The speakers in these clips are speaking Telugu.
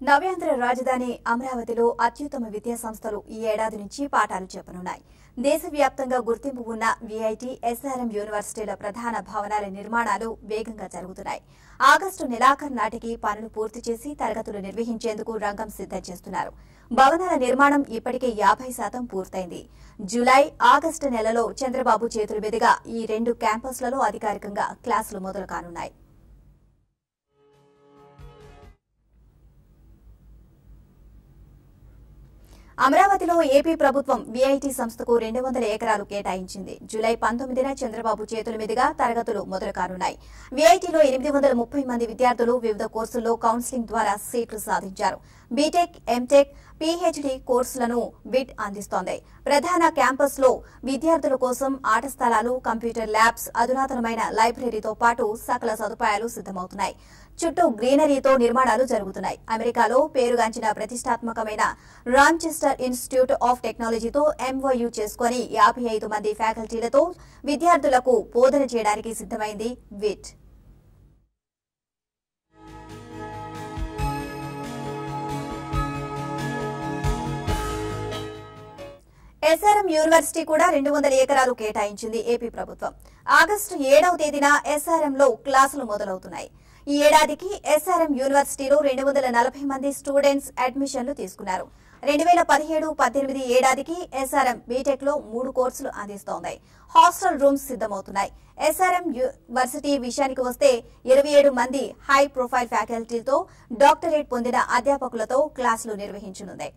నవ్యాంధ్ర రాజధాని అమరావతిలో అత్యుత్తమ విద్యా సంస్థలు ఈ ఏడాది నుంచి పాఠాలు చెప్పనున్నాయి. దేశవ్యాప్తంగా గుర్తింపు ఉన్న విఐటి ఎస్ఆర్ఎం యూనివర్సిటీల ప్రధాన భవనాల నిర్మాణాలు వేగంగా జరుగుతున్నాయి. ఆగస్టు నెలాఖరు నాటికి పనులు పూర్తి చేసి తరగతులు నిర్వహించేందుకు రంగం సిద్ధం చేస్తున్నారు. భవనాల నిర్మాణం ఇప్పటికే యాభై శాతం పూర్తయింది. జులై ఆగస్టు నెలలో చంద్రబాబు చేతుల మీదుగా ఈ రెండు క్యాంపస్లలో అధికారికంగా క్లాసులు మొదలు కానున్నాయి అమరావతిలో ఏపీ ప్రభుత్వం వీఐటీ సంస్థకు రెండు వందల ఎకరాలు కేటాయించింది. జూలై పంతొమ్మిదిన చంద్రబాబు చేతుల మీదుగా తరగతులు మొదలు కానున్నాయి వీఐటీలో ఎనిమిది వందల ముప్పై మంది విద్యార్థులు వివిధ కోర్సుల్లో కౌన్సిలింగ్ ద్వారా సీట్లు సాధించారు. బీటెక్ ఎంటెక్ పీహెచ్డీ కోర్సులను బిట్ అందిస్తోంది. ప్రధాన క్యాంపస్లో విద్యార్థుల కోసం ఆట స్థలాలు కంప్యూటర్ ల్యాబ్స్ అధునాతనమైన లైబ్రరీతో పాటు సకల సదుపాయాలు సిద్దమవుతున్నాయి చుట్టూ గ్రీనరీతో నిర్మాణాలు జరుగుతున్నాయి. అమెరికాలో పేరుగాంచిన ప్రతిష్టాత్మకమైన రాంచెస్టర్ ఇన్స్టిట్యూట్ ఆఫ్ టెక్నాలజీతో ఎంఓయూ చేసుకుని యాభై ఐదు మంది ఫ్యాకల్టీలతో విద్యార్థులకు బోధన చేయడానికి సిద్దమైంది విట్. ఎస్ఆర్ఎం యూనివర్సిటీ కూడా రెండు వందల ఎకరాలు కేటాయించింది ఏపీ ప్రభుత్వం. ఆగస్టు ఏడవ తేదీన ఎస్ఆర్ఎం లో క్లాసులు మొదలవుతున్నాయి. ఈ ఏడాదికి ఎస్ఆర్ఎం యూనివర్సిటీలో రెండు వందల నలభై మంది స్టూడెంట్స్ అడ్మిషన్లు తీసుకున్నారు. రెండు వేల పదిహేడు పద్దెనిమిది ఏడాదికి ఎస్ఆర్ఎం బీటెక్లో మూడు కోర్సులు అందిస్తోంది. హాస్టల్ రూమ్స్ సిద్దమవుతున్నాయి ఎస్ఆర్ఎం యూనివర్సిటీ విషయానికి వస్తే ఇరవై ఏడు మంది హై ప్రొఫైల్ ఫ్యాకల్టీతో డాక్టరేట్ పొందిన అధ్యాపకులతో క్లాసులు నిర్వహించనుంది.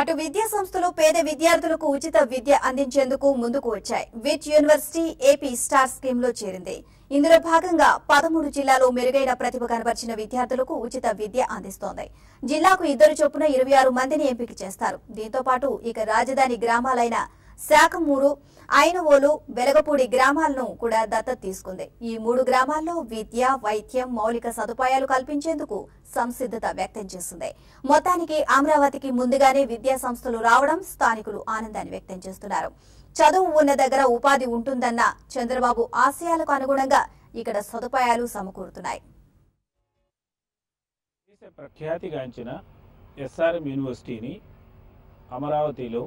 అటు విద్యా సంస్థలు పేద విద్యార్థులకు ఉచిత విద్య అందించేందుకు ముందుకు వచ్చాయి. విట్ యూనివర్సిటీ ఏపీ స్టార్ స్కీమ్లో చేరింది. ఇందులో భాగంగా పదమూడు జిల్లాలో మెరుగైన ప్రతిభ కనబర్చిన విద్యార్థులకు ఉచిత విద్య అందిస్తోంది. జిల్లాకు ఇద్దరు చొప్పున ఇరవై ఆరు మందిని ఎంపిక చేస్తారు. దీంతో పాటు ఇక రాజధాని గ్రామాలైన శాఖమూరు ఐనవోలు వెలగపూడి గ్రామాలను కూడా దత్తత తీసుకుంది. ఈ మూడు గ్రామాల్లో విద్య వైద్యం మౌలిక సదుపాయాలు కల్పించేందుకు సంసిద్ధత వ్యక్తం చేస్తుంది మొత్తానికి అమరావతికి ముందుగానే విద్యా సంస్థలు రావడం స్థానికులు ఆనందాన్ని వ్యక్తం చేస్తున్నారు. చదువు ఉన్న దగ్గర ఉపాధి ఉంటుందన్న చంద్రబాబు ఆశయాలకు అనుగుణంగా ఇక్కడ సదుపాయాలు సమకూరుతున్నాయి. ప్రఖ్యాతిగాంచిన ఎస్ఆర్ఎం యూనివర్సిటీని అమరావతిలో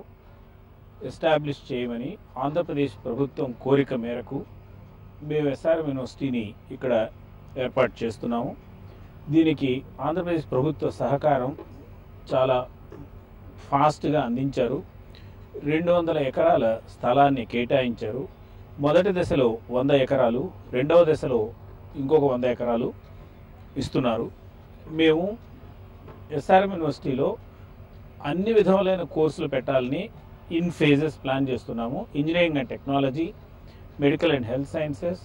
ఎస్టాబ్లిష్ చేయమని ఆంధ్రప్రదేశ్ ప్రభుత్వం కోరిక మేరకు మేము ఎస్ఆర్ఎం యూనివర్సిటీని ఇక్కడ ఏర్పాటు చేస్తున్నాము. దీనికి ఆంధ్రప్రదేశ్ ప్రభుత్వ సహకారం చాలా ఫాస్ట్గా అందించారు. రెండు వందల ఎకరాల స్థలాన్ని కేటాయించారు. మొదటి దశలో వంద ఎకరాలు రెండవ దశలో ఇంకొక వంద ఎకరాలు ఇస్తున్నారు. మేము ఎస్ఆర్ఎం యూనివర్సిటీలో అన్ని విధములైన కోర్సులు పెట్టాలని ఇన్ ఫేజెస్ ప్లాన్ చేస్తున్నాము. Engineering and technology medical and health sciences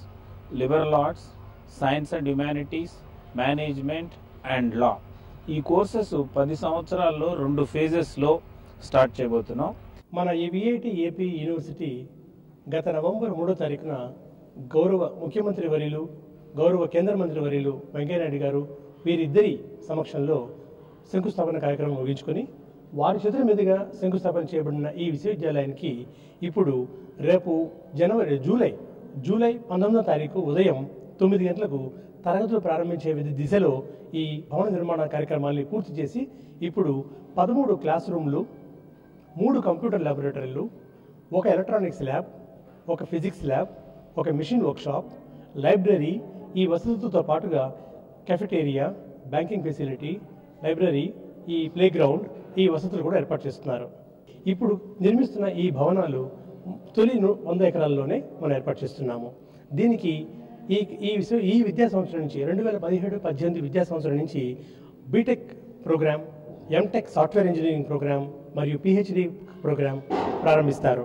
liberal arts science and humanities management and law ఈ కోర్సెస్ పది సంవత్సరాల్లో రెండు ఫేజెస్లో స్టార్ట్ చేయబోతున్నాం. మన ఈ ఏపీ యూనివర్సిటీ గత నవంబర్ మూడో తారీఖున గౌరవ ముఖ్యమంత్రి వర్యులు గౌరవ కేంద్ర మంత్రి వర్యులు వెంకయ్యనాయుడు గారు వీరిద్దరి సమక్షంలో శంకుస్థాపన కార్యక్రమం ముగించుకొని వారి చేతుల మీదుగా శంకుస్థాపన చేయబడిన ఈ విశ్వవిద్యాలయానికి ఇప్పుడు రేపు జనవరి జూలై జూలై పంతొమ్మిదో తారీఖు ఉదయం తొమ్మిది గంటలకు తరగతులు ప్రారంభించే విధి దిశలో ఈ భవన నిర్మాణ కార్యక్రమాన్ని పూర్తి చేసి ఇప్పుడు పదమూడు క్లాస్ రూమ్లు మూడు కంప్యూటర్ ల్యాబొరేటరీలు ఒక ఎలక్ట్రానిక్స్ ల్యాబ్ ఒక ఫిజిక్స్ ల్యాబ్ ఒక మిషన్ వర్క్షాప్ లైబ్రరీ ఈ వసతులతో పాటుగా కెఫెటేరియా బ్యాంకింగ్ ఫెసిలిటీ లైబ్రరీ ఈ ప్లేగ్రౌండ్ ఈ వసతులు కూడా ఏర్పాటు చేస్తున్నారు. ఇప్పుడు నిర్మిస్తున్న ఈ భవనాలు తొలి వంద ఎకరాల్లోనే మనం ఏర్పాటు చేస్తున్నాము. దీనికి ఈ ఈ విశ్వ ఈ విద్యా సంవత్సరం నుంచి రెండు వేల పదిహేడు పద్దెనిమిది విద్యా సంవత్సరం నుంచి B Tech programme M Tech software engineering programme మరియు పిహెచ్డి ప్రోగ్రామ్ ప్రారంభిస్తారు.